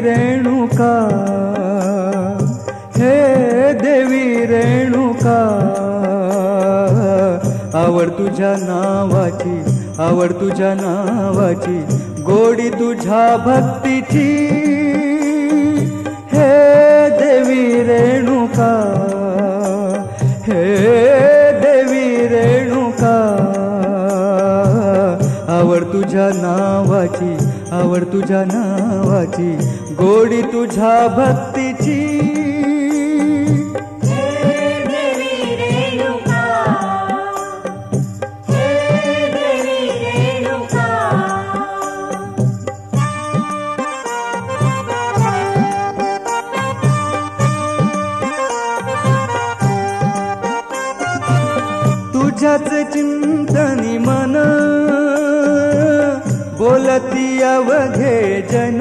रेणुका हे देवी रेणुका आवड तुझ्या नावाची आवड तुझ्या नावाची गोडी तुझ्या भक्तीची. हे देवी रेणुका हे देवी रेणुका आवड तुझ्या नावाची आवड तुझ्या नावाची गोडी तुझ्या भक्तीची. तुझ्याच चिंतनी मन बोलती अवघे जन.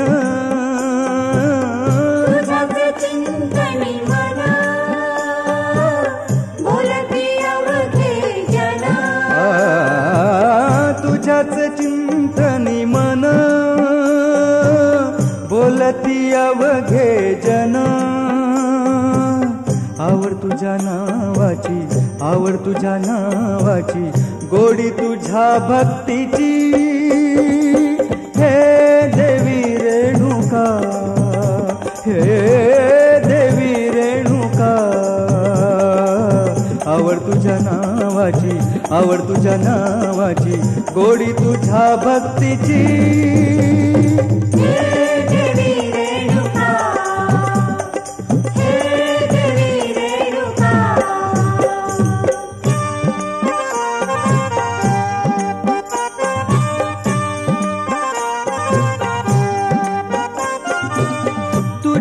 तुझ्याचे चिंतनी मना. बोलती अवघे जना. आ, तुझ्याच चिंतनी मन. बोलती अवघे जन. आवड तुझ्या नावाची आवड तुझ्या नावाची गोडी तुझ्या भक्तीची. आवड तुझ्या नावाची आवड तुझ्या नावाची गोडी तुझ्या भक्तीची. हे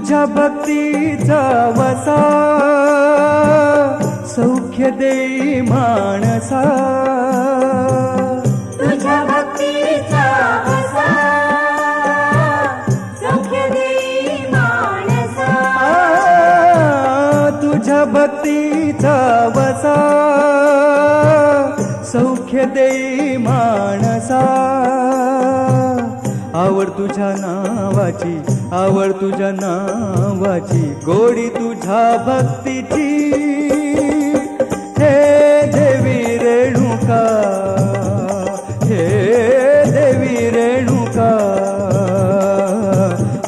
हे भक्तीचा वसा. सौख्य देई माणसा. तुझ्या भक्तीचा वसा सौख्य तुझ्या भक्तीचा वसा सौख्य देई माणसा. आवड तुझ्या नावाची आवड तुझ्या नावाची गोडी तुझ्या भक्तीची.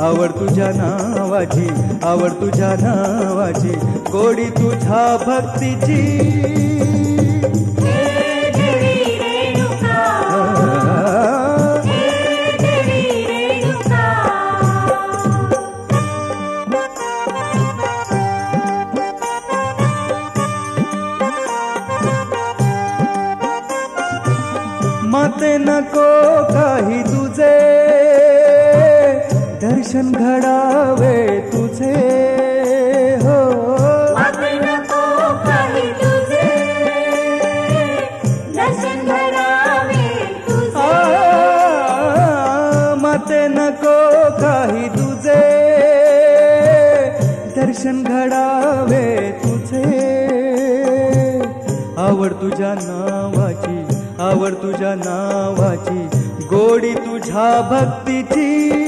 आवड तुझ्या नावाची आवड तुझ्या नावाची गोडी तुझ्या भक्तीची. देवी नको काही तुझे. दर्शन घडावे तुझे. हो मते नको काही तुझे. दर्शन घडावे तुझे. आवड तुझ्या नावाची आवड तुझ्या नावाची गोडी तुझ्या भक्तीची.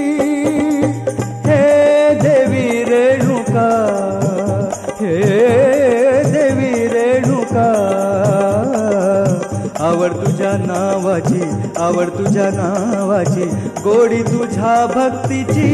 तुझ्या नावाची आवड तुझ्या नावाची गोडी तुझ्या भक्तीची.